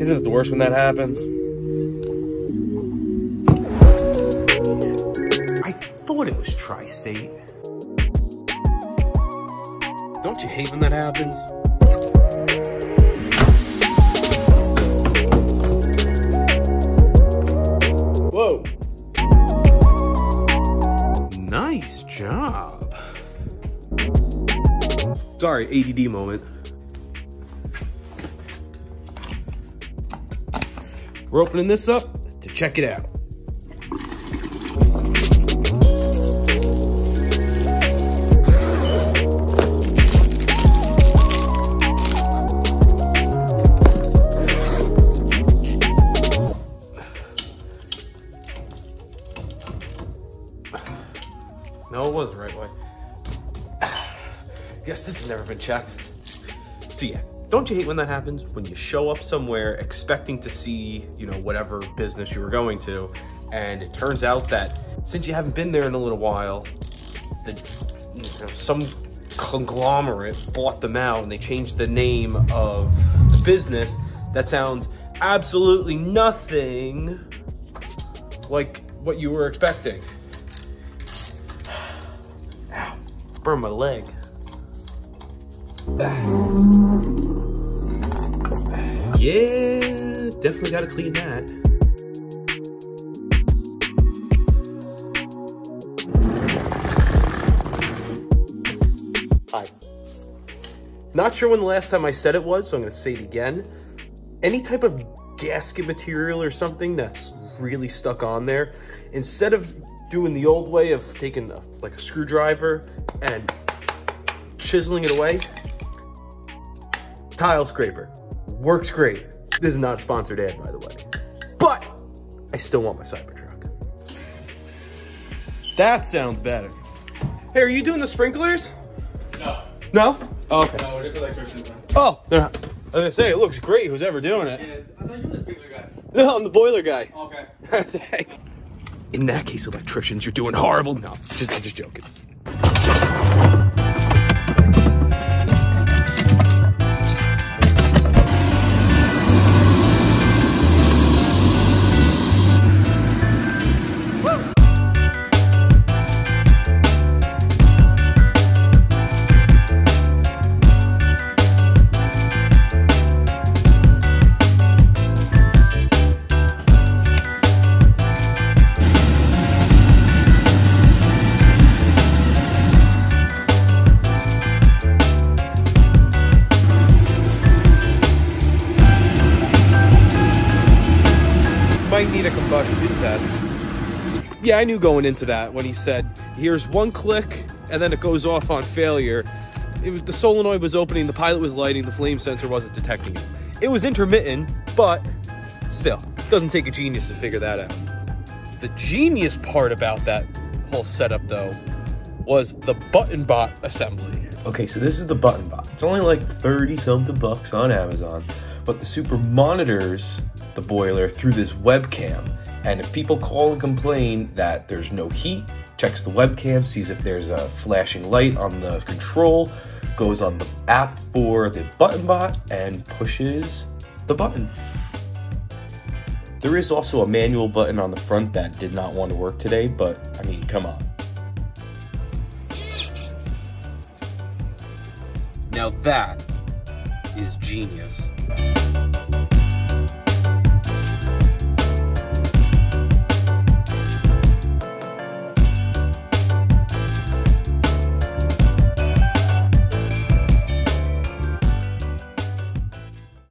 Isn't it the worst when that happens? I thought it was Tri-State. Don't you hate when that happens? Whoa. Nice job. Sorry, ADD moment. We're opening this up to check it out. No, it wasn't the right way. Guess this has never been checked. So yeah, don't you hate when that happens? When you show up somewhere expecting to see, you know, whatever business you were going to, and it turns out that since you haven't been there in a little while, that you know, some conglomerate bought them out and they changed the name of the business that sounds absolutely nothing like what you were expecting. Ow, burn my leg. Yeah, definitely gotta clean that. Hi. Not sure when the last time I said it was, so I'm gonna say it again. Any type of gasket material or something that's really stuck on there, instead of doing the old way of taking a, like a screwdriver and chiseling it away, tile scraper. Works great. This is not a sponsored ad, by the way. But I still want my Cybertruck. That sounds better. Hey, are you doing the sprinklers? No. No? Oh, okay. No, it is electrician's man. Oh, they're not. I was gonna say, it looks great, who's ever doing it. Yeah, I thought you were the sprinkler guy. No, I'm the boiler guy. Okay. In that case, electricians, you're doing horrible. No, just, I'm just joking. Might need a combustion test. Yeah, I knew going into that when he said, here's one click and then it goes off on failure. It was, the solenoid was opening, the pilot was lighting, the flame sensor wasn't detecting it. It was intermittent, but still, doesn't take a genius to figure that out. The genius part about that whole setup though was the button bot assembly. Okay, so this is the button bot. It's only like 30 something bucks on Amazon, but the super monitors the boiler through this webcam. And if people call and complain that there's no heat, checks the webcam, sees if there's a flashing light on the control, goes on the app for the button bot and pushes the button. There is also a manual button on the front that did not want to work today, but I mean, come on. Now that is genius.